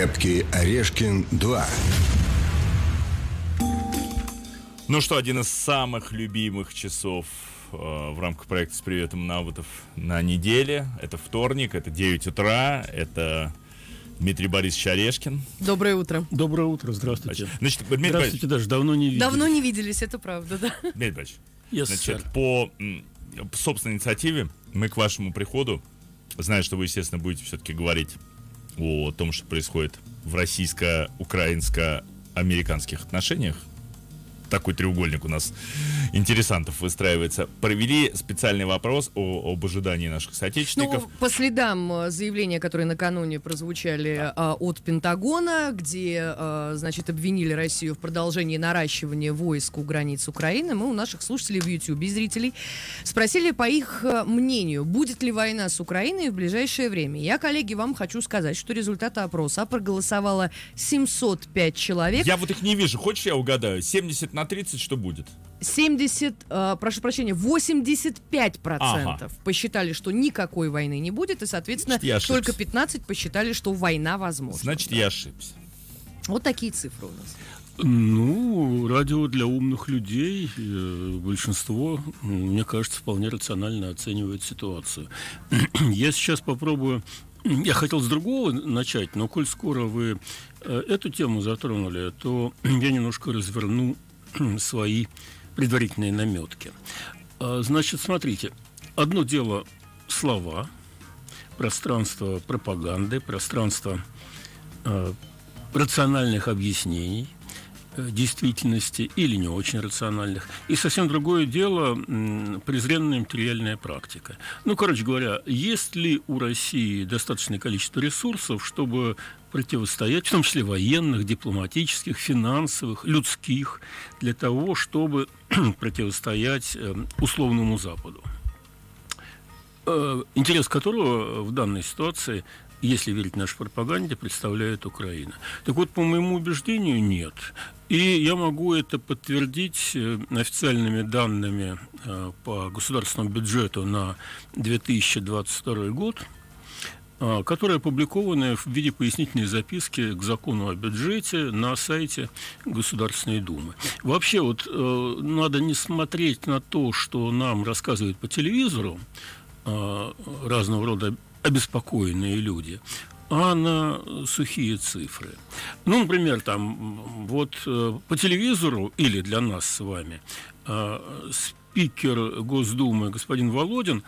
Крепкий Орешкин 2. Ну что, один из самых любимых часов э, в рамках проекта «С приветом Навутов» на неделе. Это вторник, это 9 утра, это Дмитрий Борисович Орешкин. Доброе утро. Доброе утро, здравствуйте. Значит, Дмитрий Здравствуйте, даже давно не виделись. Давно не виделись, это правда, да. Дмитрий Борисович, Yes, значит, sir. по собственной инициативе мы к вашему приходу, зная, что вы, естественно, будете все-таки говорить о том, что происходит в российско-украинско-американских отношениях, такой треугольник у нас интересантов выстраивается, провели специальный вопрос о, об ожидании наших соотечественников. Ну, по следам э, заявления, которые накануне прозвучали а, от Пентагона, где, а, значит, обвинили Россию в продолжении наращивания войск у границ Украины, мы у наших слушателей в YouTube и зрителей спросили по их э, мнению, будет ли война с Украиной в ближайшее время. Я, коллеги, вам хочу сказать, что результаты опроса проголосовало 705 человек. Я вот их не вижу. Хочешь, я угадаю? 70 на 30 что будет? 70, э, прошу прощения, 85% Ага. посчитали, что никакой войны не будет, и, соответственно, Значит, только 15 посчитали, что война возможна. Значит, я ошибся. Вот такие цифры у нас. Ну, радио для умных людей, э, большинство, мне кажется, вполне рационально оценивает ситуацию. Я сейчас попробую... Я хотел с другого начать, но коль скоро вы э, эту тему затронули, то я немножко разверну свои предварительные наметки. А, Значит, смотрите, одно дело слова, пространство пропаганды, пространство э, рациональных объяснений э, действительности или не очень рациональных. И совсем другое дело презренная материальная практика. Ну, короче говоря, есть ли у России достаточное количество ресурсов, чтобы противостоять, в том числе военных, дипломатических, финансовых, людских, для того, чтобы противостоять э, условному Западу? э, интерес которого в данной ситуации, если верить нашей пропаганде, представляет Украина. Так вот, по моему убеждению, нет. И я могу это подтвердить э, официальными данными э, по государственному бюджету на 2022 год, а, которые опубликованы в виде пояснительной записки к закону о бюджете на сайте Государственной Думы. Вообще вот э, надо не смотреть на то, что нам рассказывают по телевизору э, разного рода обеспокоенные люди, а на сухие цифры. Ну, например, там вот э, по телевизору или для нас с вами э, спикер Госдумы господин Володин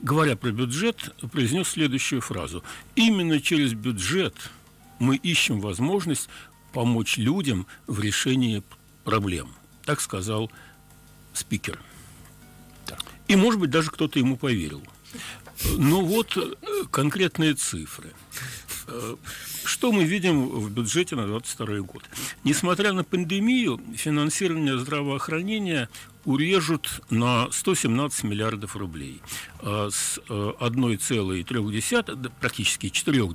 говоря про бюджет, произнес следующую фразу. Именно через бюджет мы ищем возможность помочь людям в решении проблем. Так сказал спикер. И, может быть, даже кто-то ему поверил. Ну вот э, конкретные цифры. Э, Что мы видим в бюджете на 2022 год? Несмотря на пандемию, финансирование здравоохранения урежут на 117 миллиардов рублей. А С э, 1,3, да, практически 4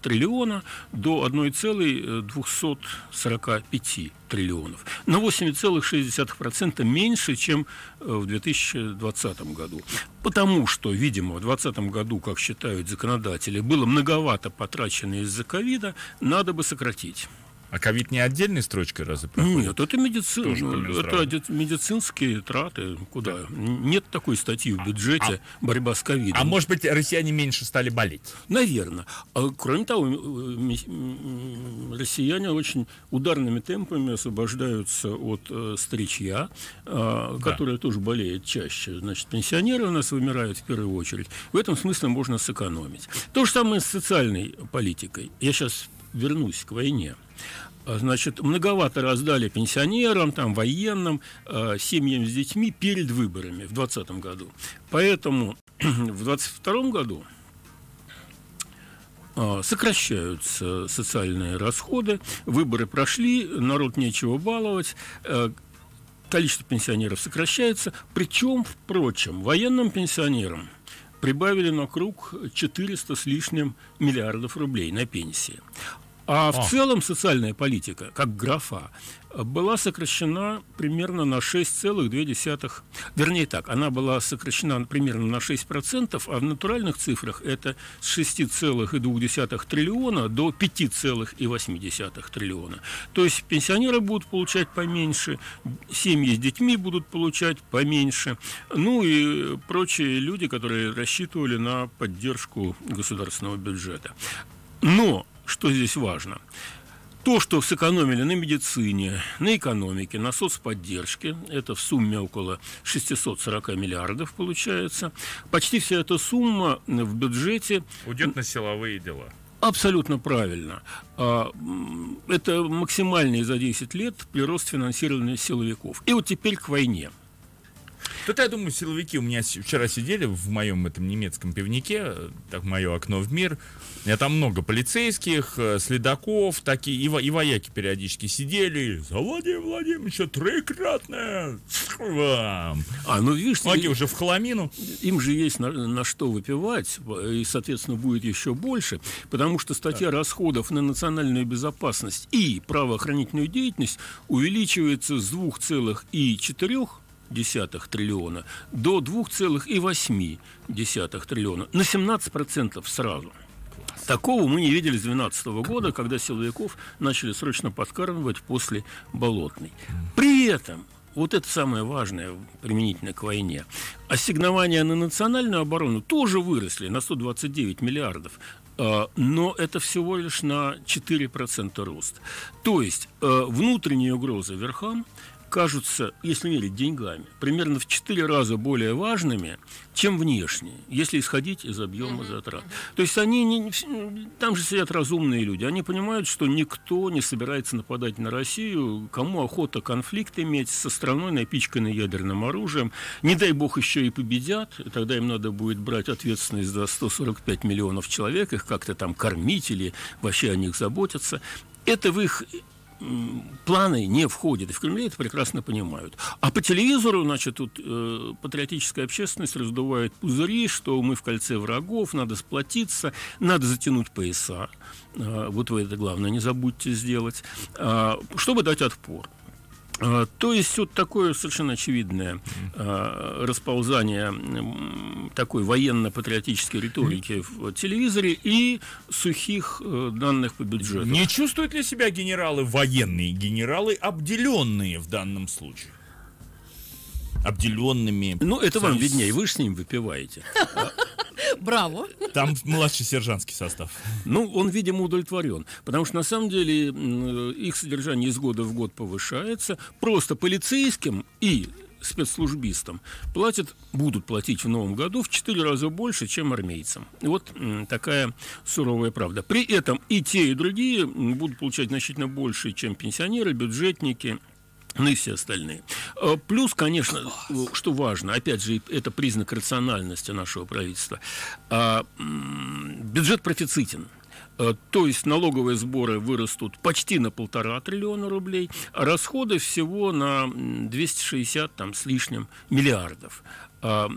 триллиона до 1,245 триллионов. На 8,6% меньше, чем э, в 2020 году. Потому что, видимо, в 2020 году, как считают законодатели, было многовато потрачено из-за надо бы сократить. А ковид не отдельной строчкой разве проходит? Нет, это, медици- Минздраву. это медицинские траты. Куда? Нет такой статьи в бюджете борьба с ковидом. А может быть, россияне меньше стали болеть? Наверное. А, кроме того, россияне очень ударными темпами освобождаются от э, старичья, э, которая тоже болеет чаще. Значит, пенсионеры у нас вымирают в первую очередь. В этом смысле можно сэкономить. То же самое с социальной политикой. Я сейчас вернусь к войне. Значит, многовато раздали пенсионерам, там, военным, э, семьям с детьми перед выборами в 2020 году. Поэтому в 2022 году а, сокращаются социальные расходы, выборы прошли, народ нечего баловать, э, количество пенсионеров сокращается, причем, впрочем, военным пенсионерам прибавили на круг 400 с лишним миллиардов рублей на пенсии. А в целом социальная политика, как графа, была сокращена примерно на 6,2. Вернее так, она была сокращена примерно на 6%, а в натуральных цифрах это с 6,2 триллиона до 5,8 триллиона. То есть пенсионеры будут получать поменьше, семьи с детьми будут получать поменьше, ну и прочие люди, которые рассчитывали на поддержку государственного бюджета. Но, что здесь важно – то, что сэкономили на медицине, на экономике, на соцподдержке, это в сумме около 640 миллиардов получается, почти вся эта сумма в бюджете... Уйдет на силовые дела. Абсолютно правильно. А, это максимальный за 10 лет прирост финансирования силовиков. И вот теперь к войне. Тут, я думаю, силовики у меня вчера сидели в моем этом немецком пивнике, так мое окно в мир. Я там много полицейских, э, следаков, такие, и, во, и вояки периодически сидели. За Владимир Владимировича трикратное вам. А, ну видишь, Многие уже в хламину. Им же есть на, на что выпивать, и, соответственно, будет еще больше, потому что статья да. расходов на национальную безопасность и правоохранительную деятельность увеличивается с 2,4 десятых триллиона до 2,8 триллиона. На 17% сразу. Такого мы не видели с 2012 года, когда силовиков начали срочно подкармливать после болотной. При этом вот это самое важное применительно к войне. Ассигнования на национальную оборону тоже выросли на 129 миллиардов. А, но это всего лишь на 4% рост. То есть э, внутренние угрозы верхам кажутся, если мерить деньгами, примерно в 4 раза более важными, чем внешние, если исходить из объема затрат. То есть они не, там же сидят разумные люди, они понимают, что никто не собирается нападать на Россию, кому охота конфликт иметь со страной, напичканной ядерным оружием, не дай бог еще и победят, и тогда им надо будет брать ответственность за 145 миллионов человек, их как-то там кормить или вообще о них заботиться. Это в их планы не входят. И в Кремле это прекрасно понимают. А по телевизору, значит, тут э, патриотическая общественность раздувает пузыри, что мы в кольце врагов, надо сплотиться, надо затянуть пояса. Э, вот вы это главное не забудьте сделать, э, чтобы дать отпор. А, то есть вот такое совершенно очевидное э, расползание такой военно-патриотической риторики в телевизоре и сухих э, данных по бюджету. Не чувствуют ли себя генералы военные, генералы обделенные в данном случае? Обделенными. Ну, это вам виднее, вы же с ним выпиваете. Браво. Там младший сержантский состав. Ну, он, видимо, удовлетворен. Потому что, на самом деле, их содержание из года в год повышается. Просто полицейским и спецслужбистам платят, будут платить в новом году в 4 раза больше, чем армейцам. Вот такая суровая правда. При этом и те, и другие будут получать значительно больше, чем пенсионеры, бюджетники, ну и все остальные. Э, плюс, конечно, что важно, опять же, это признак рациональности нашего правительства, а, бюджет профицитен. Э, то есть налоговые сборы вырастут почти на полтора триллиона рублей, а расходы всего на 260 там, с лишним миллиардов. А,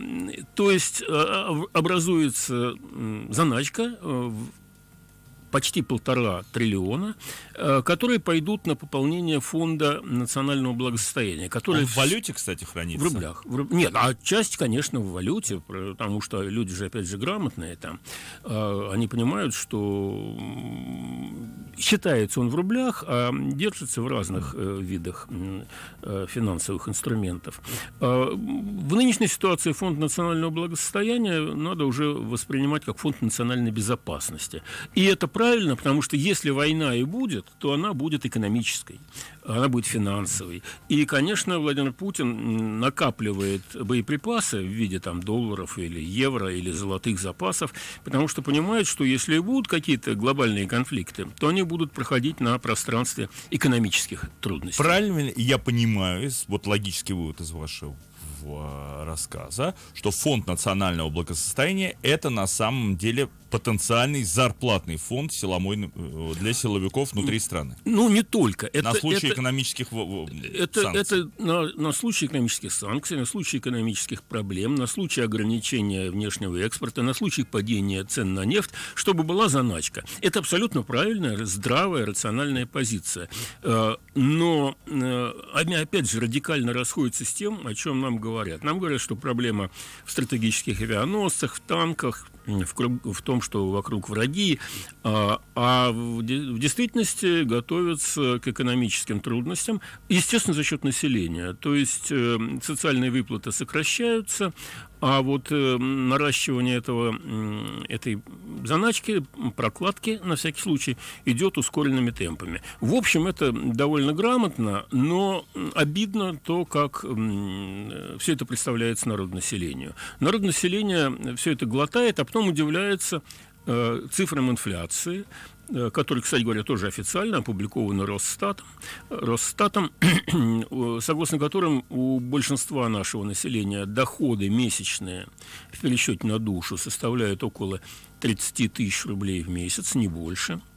то есть э, образуется заначка почти полтора триллиона, э, которые пойдут на пополнение фонда национального благосостояния. Который Он в валюте, кстати, хранится? В рублях. В руб... Нет, а часть, конечно, в валюте, потому что люди же, опять же, грамотные там. Э, они понимают, что считается он в рублях, а держится в разных э, видах финансовых инструментов. В нынешней ситуации фонд национального благосостояния надо уже воспринимать как фонд национальной безопасности. И это правильно, потому что если война и будет, то она будет экономической, она будет финансовой. И, конечно, Владимир Путин накапливает боеприпасы в виде там, долларов или евро или золотых запасов, потому что понимает, что если будут какие-то глобальные конфликты, то они будут проходить на пространстве экономических трудностей. Правильно я понимаю, вот логический вывод из вашего рассказа, что фонд национального благосостояния это на самом деле потенциальный зарплатный фонд силомой, э, для силовиков внутри страны. Ну, не только. Это, на случай это, экономических это, санкций. Это на, на случай экономических санкций, на случай экономических проблем, на случай ограничения внешнего экспорта, на случай падения цен на нефть, чтобы была заначка. Это абсолютно правильная, здравая, рациональная позиция. Э, но э, они, опять же, радикально расходятся с тем, о чем нам говорят. Нам говорят, что проблема в стратегических авианосцах, в танках, в, в том, что вокруг враги, а, а в, в действительности готовятся к экономическим трудностям, естественно, за счет населения. То есть э, социальные выплаты сокращаются, а вот э, наращивание этого, э, этой заначки, прокладки, на всякий случай, идет ускоренными темпами. В общем, это довольно грамотно, но обидно то, как э, все это представляется народонаселению. Народонаселение все это глотает, а потом удивляется э, цифрам инфляции, который, кстати говоря, тоже официально опубликован Росстатом, Росстатом согласно которым у большинства нашего населения доходы месячные в пересчете на душу составляют около 30 тысяч рублей в месяц, не больше –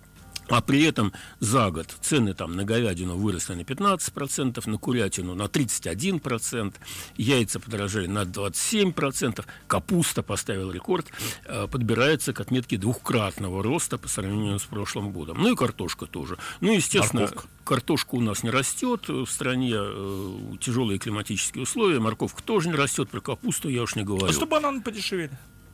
а при этом за год цены там на говядину выросли на 15%, на курятину на 31%, яйца подорожали на 27%, капуста поставила рекорд, э, подбирается к отметке двухкратного роста по сравнению с прошлым годом. Ну и картошка тоже. Ну, естественно, Морковка. картошка у нас не растет, в стране э, тяжелые климатические условия, морковка тоже не растет, про капусту я уж не говорю. А что бананы подешевели?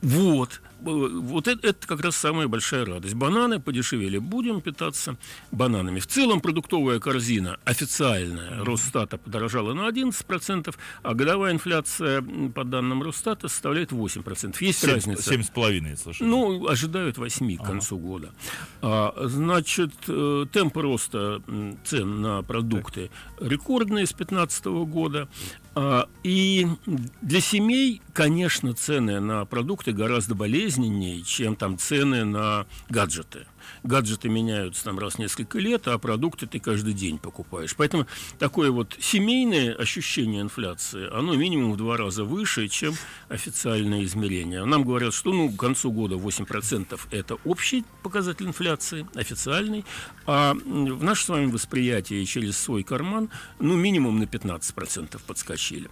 Вот. Вот это, это как раз самая большая радость. Бананы подешевели. Будем питаться бананами. В целом продуктовая корзина официальная Росстата подорожала на 11%, а годовая инфляция, по данным Росстата, составляет 8%. Есть 7, разница. 7,5, я слышал. Ну, ожидают 8 к концу ага. года. А, значит, э, темпы роста цен на продукты рекордные с 2015 года. А, и для семей, конечно, цены на продукты гораздо болезненнее, чем там цены на гаджеты гаджеты меняются там раз в несколько лет, а продукты ты каждый день покупаешь. Поэтому такое вот семейное ощущение инфляции, оно минимум в два раза выше, чем официальное измерение. Нам говорят, что ну, к концу года 8% это общий показатель инфляции, официальный, а в наше с вами восприятие через свой карман ну, минимум на 15% подскочили.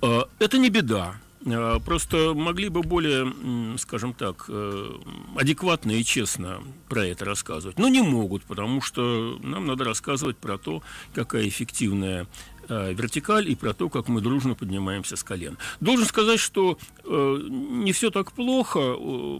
А, это не беда. Э, просто могли бы более, скажем так, э, адекватно и честно про это рассказывать. Но не могут, потому что нам надо рассказывать про то, какая эффективная вертикаль и про то, как мы дружно поднимаемся с колен. Должен сказать, что э, не все так плохо.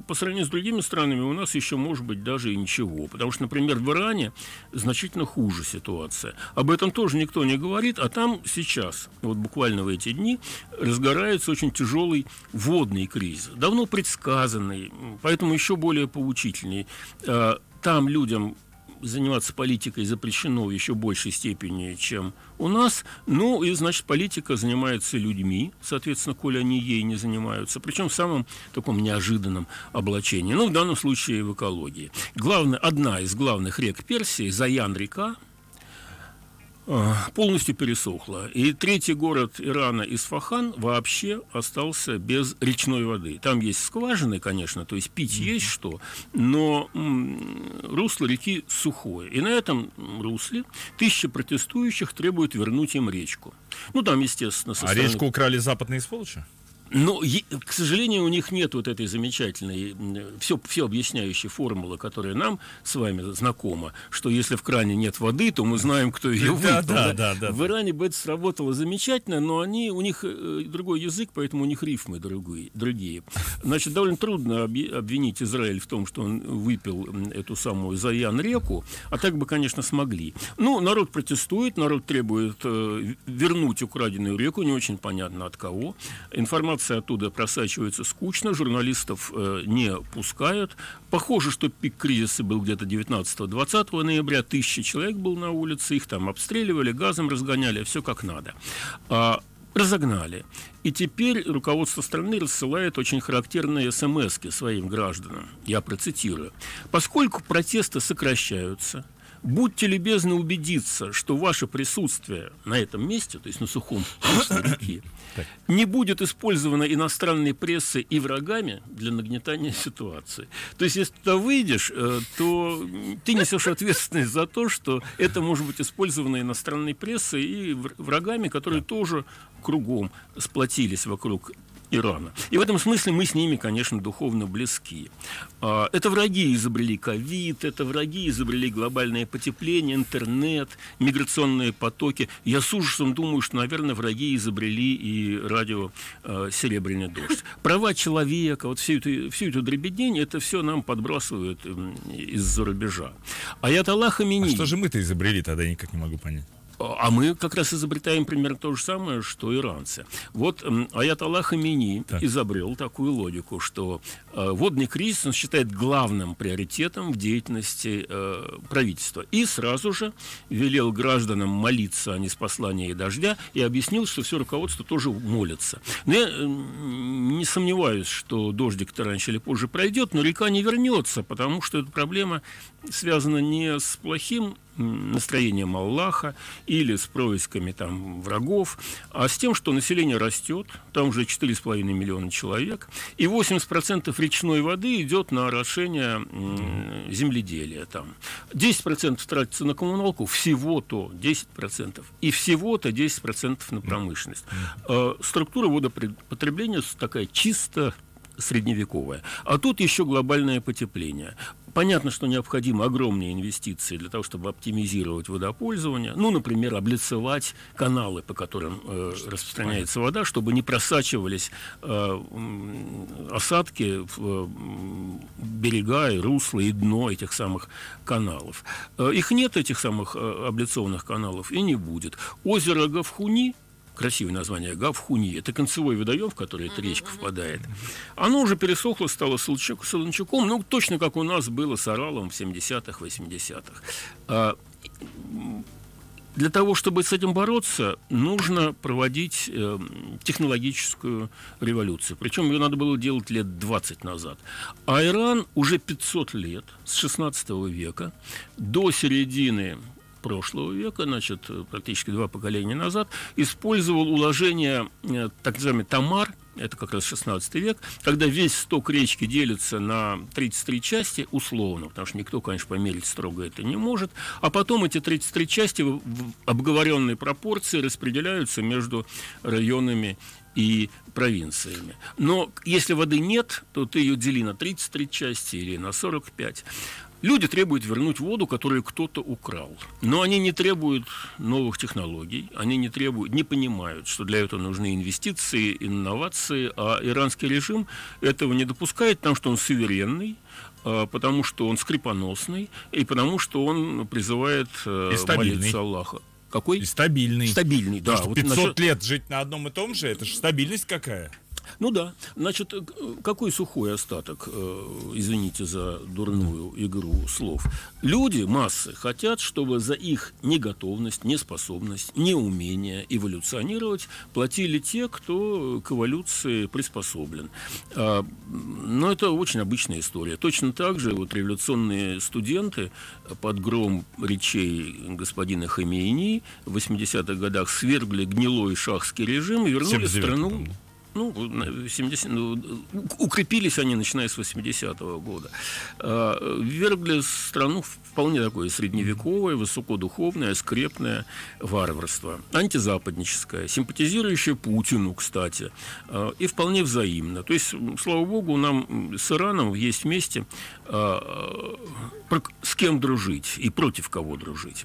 По сравнению с другими странами у нас еще может быть даже и ничего. Потому что, например, в Иране значительно хуже ситуация. Об этом тоже никто не говорит, а там сейчас, вот буквально в эти дни, разгорается очень тяжелый водный кризис. Давно предсказанный, поэтому еще более поучительный. Э, там людям заниматься политикой запрещено в еще большей степени, чем у нас. Ну, и, значит, политика занимается людьми, соответственно, коли они ей не занимаются, причем в самом таком неожиданном облачении. Ну, в данном случае в экологии. Главное, одна из главных рек Персии, Заян-река, полностью пересохла. И третий город Ирана, Исфахан, вообще остался без речной воды. Там есть скважины, конечно, то есть пить mm-hmm. есть что, но русло реки сухое. И на этом русле тысячи протестующих требуют вернуть им речку. Ну, там, естественно... Со а стороны... речку украли западные сволочи? Но, ну, к сожалению, у них нет вот этой замечательной, все, все объясняющей формулы, которая нам с вами знакома, что если в кране нет воды, то мы знаем, кто ее выпил. Да, да, да, в Иране бы это сработало замечательно, но они, у них э, другой язык, поэтому у них рифмы другие. другие. Значит, довольно трудно обвинить Израиль в том, что он выпил эту самую Заян-реку, а так бы, конечно, смогли. Ну, народ протестует, народ требует э, вернуть украденную реку, не очень понятно от кого. Информация информация оттуда просачивается скучно, журналистов э, не пускают. Похоже, что пик кризиса был где-то 19-20 ноября. Тысячи человек был на улице, их там обстреливали, газом разгоняли, все как надо. А, разогнали. И теперь руководство страны рассылает очень характерные смс своим гражданам. Я процитирую. Поскольку протесты сокращаются, Будьте любезны убедиться, что ваше присутствие на этом месте, то есть на сухом русле реки, не будет использовано иностранной прессой и врагами для нагнетания ситуации. То есть, если ты выйдешь, э, то ты несешь ответственность за то, что это может быть использовано иностранной прессой и врагами, которые тоже кругом сплотились вокруг Ирана. И в этом смысле мы с ними, конечно, духовно близки. А, это враги изобрели ковид, это враги изобрели глобальное потепление, интернет, миграционные потоки. Я с ужасом думаю, что, наверное, враги изобрели и радио а, «Серебряный дождь». Права человека, вот всю эту, всю эту дребедень, это все нам подбрасывают из-за рубежа. А я Аллах Амини... А что же мы-то изобрели тогда, я никак не могу понять. А мы как раз изобретаем примерно то же самое, что иранцы. Вот Аят Аллах Хамини изобрел такую логику, что водный кризис он считает главным приоритетом в деятельности э, правительства. И сразу же велел гражданам молиться о неспослании дождя и объяснил, что все руководство тоже молится. Но я э, не сомневаюсь, что дождик-то раньше или позже пройдет, но река не вернется, потому что эта проблема связана не с плохим настроением Аллаха или с происками там врагов, а с тем, что население растет, там уже 4,5 миллиона человек, и 80% речной воды идет на орошение земледелия. Там. 10% тратится на коммуналку, всего-то 10%, и всего-то 10% на промышленность. А структура водопотребления такая чисто средневековая. А тут еще глобальное потепление. Понятно, что необходимы огромные инвестиции для того, чтобы оптимизировать водопользование. Ну, например, облицевать каналы, по которым э, распространяется вода, чтобы не просачивались э, осадки в э, берега и русла и дно этих самых каналов. Э, их нет, этих самых э, облицованных каналов, и не будет. Озеро Гавхуни красивое название, Гавхуни. Это концевой водоем, в который эта речка впадает. Оно уже пересохло, стало солончаком, ну, точно как у нас было с Оралом в 70-х, 80-х. А, для того, чтобы с этим бороться, нужно проводить э, технологическую революцию. Причем ее надо было делать лет 20 назад. А Иран уже 500 лет, с 16 века до середины прошлого века, значит, практически два поколения назад, использовал уложение э, так называемый Тамар, это как раз 16 век, когда весь сток речки делится на 33 части, условно, потому что никто, конечно, померить строго это не может, а потом эти 33 части в обговоренной пропорции распределяются между районами и провинциями. Но если воды нет, то ты ее дели на 33 части или на 45. Люди требуют вернуть воду, которую кто-то украл. Но они не требуют новых технологий, они не требуют, не понимают, что для этого нужны инвестиции, инновации, а иранский режим этого не допускает, потому что он суверенный, а, потому что он скрипоносный и потому что он призывает э, молиться Аллаха. Какой? И стабильный. Стабильный, да. вот 500 насчет... лет жить на одном и том же, это же стабильность какая? Ну да. Значит, э, какой сухой остаток, э, извините за дурную игру слов. Люди, массы, хотят, чтобы за их неготовность, неспособность, неумение эволюционировать платили те, кто к эволюции приспособлен. А, но это очень обычная история. Точно так же вот революционные студенты под гром речей господина Хамейни в 80-х годах свергли гнилой шахский режим и вернули страну ну, 70, ну, укрепились они, начиная с 80-го года. А, ввергли страну вполне такое средневековое, высокодуховное, скрепное варварство. Антизападническое, симпатизирующее Путину, кстати, а, и вполне взаимно. То есть, слава богу, нам с Ираном есть вместе а, с кем дружить и против кого дружить.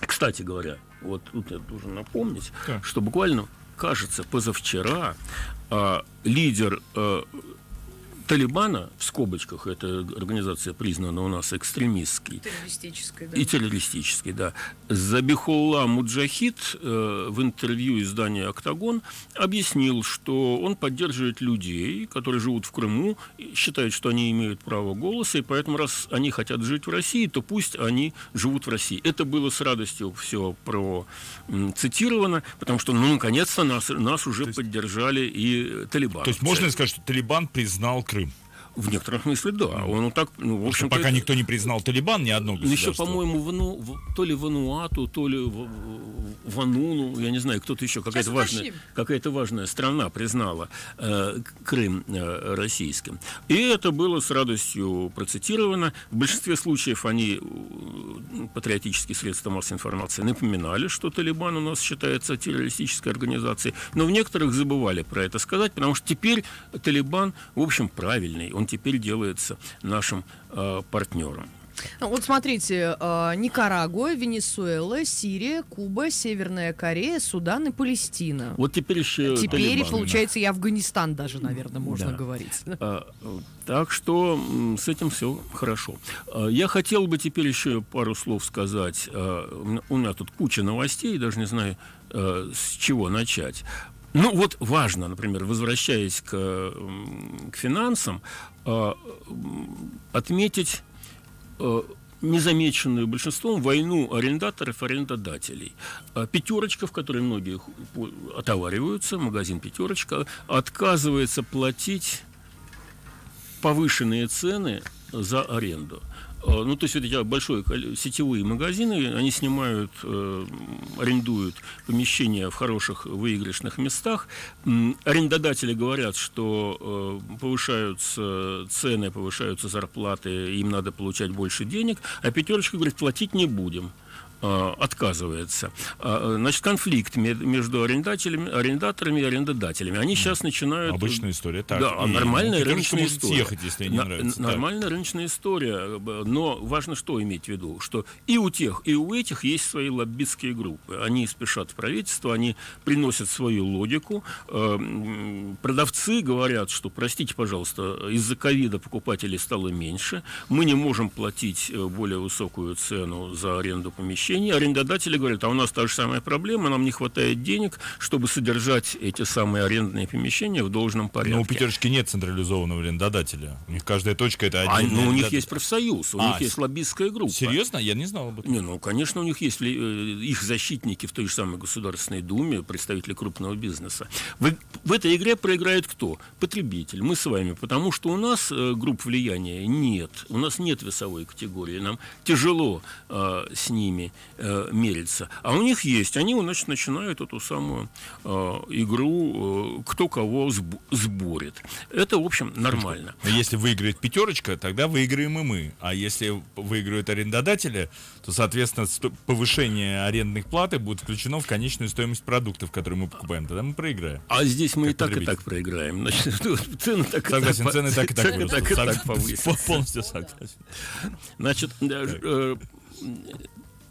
Кстати говоря, вот тут я должен напомнить, так. что буквально кажется, позавчера а, лидер а, Талибана, в скобочках, эта организация признана у нас экстремистской. Террористической, да. И террористической, да. Забихулла Муджахид э, в интервью издания «Октагон» объяснил, что он поддерживает людей, которые живут в Крыму, считает, что они имеют право голоса, и поэтому, раз они хотят жить в России, то пусть они живут в России. Это было с радостью все процитировано, потому что, ну, наконец-то нас, нас уже есть... поддержали и Талибан. То есть можно сказать, что Талибан признал Крым? В некотором смысле, да. Он так, ну, в общем пока никто не признал Талибан, ни одно государство. Еще, по-моему, в, ну, то ли в Вануату, то ли в, в Ануну, я не знаю, кто-то еще, какая-то важная, какая-то важная страна признала э, Крым э, российским. И это было с радостью процитировано. В большинстве случаев они, э, патриотические средства массовой информации, напоминали, что Талибан у нас считается террористической организацией, но в некоторых забывали про это сказать, потому что теперь Талибан, в общем, правильный, он теперь делается нашим э, партнером. Ну, вот смотрите, э, Никарагуа, Венесуэла, Сирия, Куба, Северная Корея, Судан и Палестина. Вот теперь еще Теперь, Талибан. получается, и Афганистан даже, наверное, можно Да. говорить. А, Так что с этим все хорошо. А, Я хотел бы теперь еще пару слов сказать. А, у меня- тут куча новостей, даже не знаю, э, с чего начать. Ну вот важно, например, возвращаясь к, к финансам, а, отметить э, незамеченную большинством войну арендаторов и арендодателей. А Пятерочка, в которой многие отовариваются, магазин Пятерочка, отказывается платить повышенные цены за аренду. Э, Ну, то есть вот эти большие сетевые магазины, они снимают, э, арендуют помещения в хороших выигрышных местах. Арендодатели говорят, что э, повышаются цены, повышаются зарплаты, им надо получать больше денег, а пятерочка говорит, платить не будем отказывается. А, э, Значит, конфликт ме- между арендателями, арендаторами и арендодателями. Они сейчас начинают... Обычная история. Так, Да, и нормальная рыночная история. съехать, если не нравится. Так. Нормальная рыночная история. Но важно что иметь в виду, что и у тех, и у этих есть свои лоббистские группы. Они спешат в правительство, они приносят свою логику. Э, Продавцы говорят, что, простите, пожалуйста, из-за ковида покупателей стало меньше, мы не можем платить э, более высокую цену за аренду помещений. Арендодатели говорят, а у нас та же самая проблема, нам не хватает денег, чтобы содержать эти самые арендные помещения в должном порядке. Но у пятерочки нет централизованного арендодателя. У них каждая точка это А, отдельный ну, у них есть профсоюз, у А, них есть лоббистская группа. Серьезно? Я не знал об этом. Не, ну, конечно, у них есть э, их защитники в той же самой Государственной Думе, представители крупного бизнеса. В, в этой игре проиграет кто? Потребитель. Мы с вами, потому что у нас э, групп влияния нет. У нас нет весовой категории. Нам тяжело э, с ними э, мериться. А у них есть. Они, значит, начинают эту самую э, игру, э, кто кого сб- сборит. Это, в общем, нормально. Но если выиграет пятерочка, тогда выиграем и мы. А если выиграют арендодатели, то, соответственно, повышение арендных платы будет включено в конечную стоимость продуктов, которые мы покупаем. Тогда мы проиграем. А здесь мы и так, и так проиграем. Значит, цены так и Согласен, так, цены так и так так, и вырастут. так, и так Сог- повысятся. Полностью согласен. Значит, э,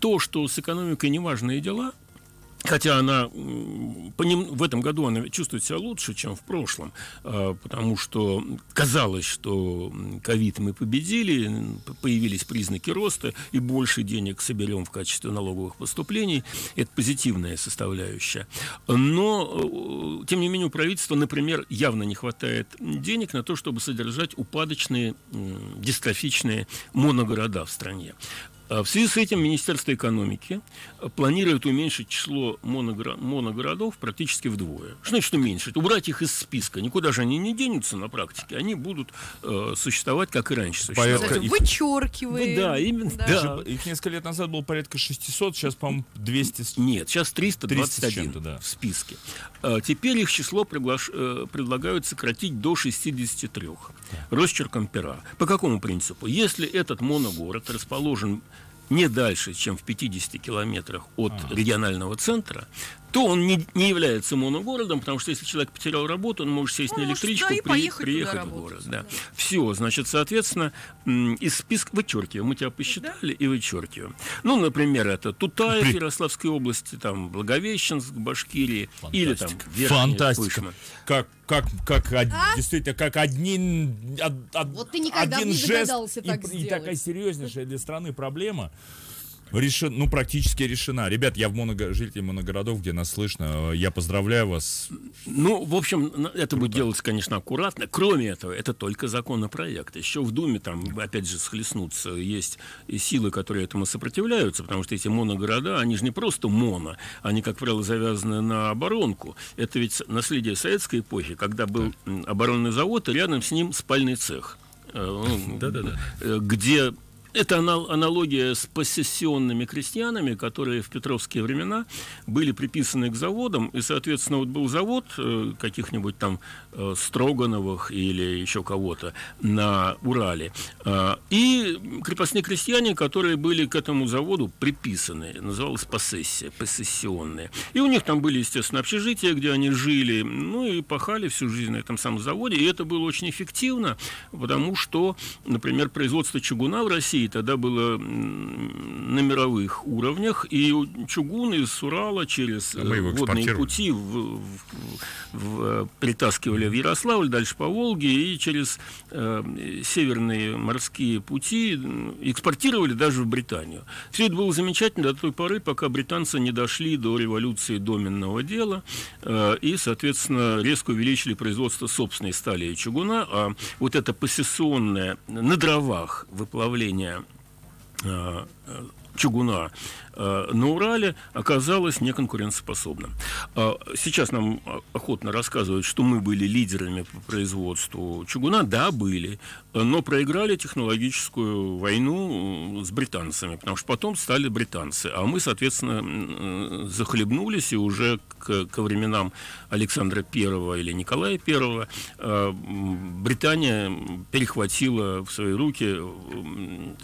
то, что с экономикой неважные дела, Хотя она м, понем- в этом году она чувствует себя лучше, чем в прошлом, э, потому что казалось, что ковид мы победили, появились признаки роста и больше денег соберем в качестве налоговых поступлений. Это позитивная составляющая. Но, э, тем не менее, у правительства, например, явно не хватает денег на то, чтобы содержать упадочные, дистрофичные моногорода в стране. А В связи с этим Министерство экономики э, планирует уменьшить число моногра- моногородов практически вдвое. Что значит уменьшить? Убрать их из списка. Никуда же они не денутся на практике. Они будут э, существовать, как и раньше существовали. Порядка- их- вычеркиваем. Ну да, именно, да. Их несколько лет назад было порядка 600, сейчас, по-моему, 200. с- Нет, сейчас 321 300 с чем-то, да. в списке. А теперь их число приглаш- э, предлагают сократить до 63 росчерком пера. По какому принципу? Если этот моногород расположен не дальше, чем в 50 километрах от регионального центра, то он не, не является моногородом, потому что если человек потерял работу, он может сесть Ну, на может, электричку да, при- поехать туда приехать в работать, город. да. Да. Все, значит, соответственно, из списка вычеркиваем. Мы тебя посчитали и вычеркиваем. Ну, например, это Тутаев При- Ярославской области, там Благовещенск, Башкирии, или там Фантастика. Верхняя Фантастика. Пышма. Как, как, как, од- действительно, как один, од- од- Вот ты никогда один не жест догадался и, и такая серьезнейшая для страны проблема решена, ну, практически решена. Ребят, я в много, жителей моногородов, где нас слышно, я поздравляю вас. Ну, в общем, это будет делаться, конечно, аккуратно. Кроме этого, это только законопроект. Еще в Думе там, опять же, схлестнуться. Есть силы, которые этому сопротивляются, потому что эти моногорода, они же не просто моно, они, как правило, завязаны на оборонку. Это ведь наследие советской эпохи, когда был оборонный завод, и рядом с ним спальный цех. Да-да-да. Где это аналогия с посессионными крестьянами, которые в петровские времена были приписаны к заводам, и, соответственно, вот был завод э, каких-нибудь там э, Строгановых или еще кого-то на Урале, э, и крепостные крестьяне, которые были к этому заводу приписаны, называлась посессия, посессионные. И у них там были, естественно, общежития, где они жили, ну и пахали всю жизнь на этом самом заводе, и это было очень эффективно, потому что, например, производство чугуна в России России тогда было на мировых уровнях, и чугун из Урала через э, водные пути в, в, в, притаскивали в Ярославль, дальше по Волге, и через э, северные морские пути экспортировали даже в Британию. Все это было замечательно до той поры, пока британцы не дошли до революции доменного дела, э, и, соответственно, резко увеличили производство собственной стали и чугуна, а вот это посессионное на дровах выплавление Э, чугуна. э, на Урале оказалось неконкурентоспособным. А сейчас нам охотно рассказывают, что мы были лидерами по производству чугуна. Да, были, но проиграли технологическую войну с британцами, потому что потом стали британцы, а мы, соответственно, захлебнулись, и уже к, ко временам Александра I или Николая I э, Британия перехватила в свои руки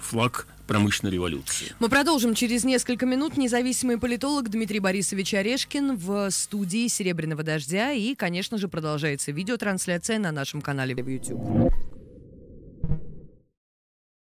флаг промышленной революции. Мы продолжим через несколько минут. Независимый политолог Дмитрий Борисович Орешкин в студии «Серебряного дождя». И, конечно же, продолжается видеотрансляция на нашем канале в YouTube.